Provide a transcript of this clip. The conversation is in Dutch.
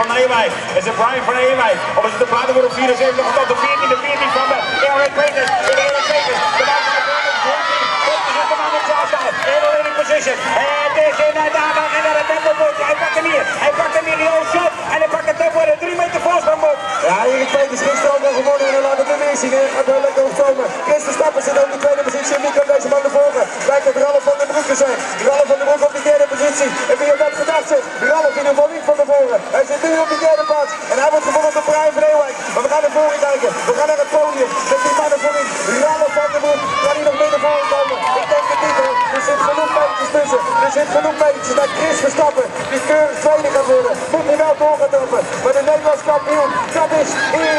van Ewijk. Is het Brian van Ewijk? Of is het de platen voor de 74 of tot de 14, de 14 van de Eric Peters. Eric Peters. De bal van de man in afstand. Heel in position. En het is inderdaad nog in het tempoboot. Hij pakt hem hier. Hij pakt hem hier, die shot. En hij pakt het tempo de 3 meter voorsprong op. Ja, Erik Peters gisteren ook al gewonnen en laat het hem weer zien. Hij gaat wel lekker opkomen. Chris Verstappen zit ook in de tweede positie en kan deze man naar voren? Lijkt het Ralf van den Broek te zijn. Ralf van den Broek op de derde positie. En wie had dat gedacht zeg? Ralf in ieder geval Hij zit nu op de derde plaats en hij wordt gevonden door Brian van. Maar we gaan naar voren kijken. We gaan naar het podium. Met die mannen voorin. Ralf van den Broek. Kan hij nog meer naar voren komen? Ik denk het niet hoor. Er zit genoeg meters tussen. Er zit genoeg meters naar Chris Verstappen. Die keurig tweede gaat worden. Moet hij wel door gaan trappen. Maar de Nederlands kampioen, dat is Peters.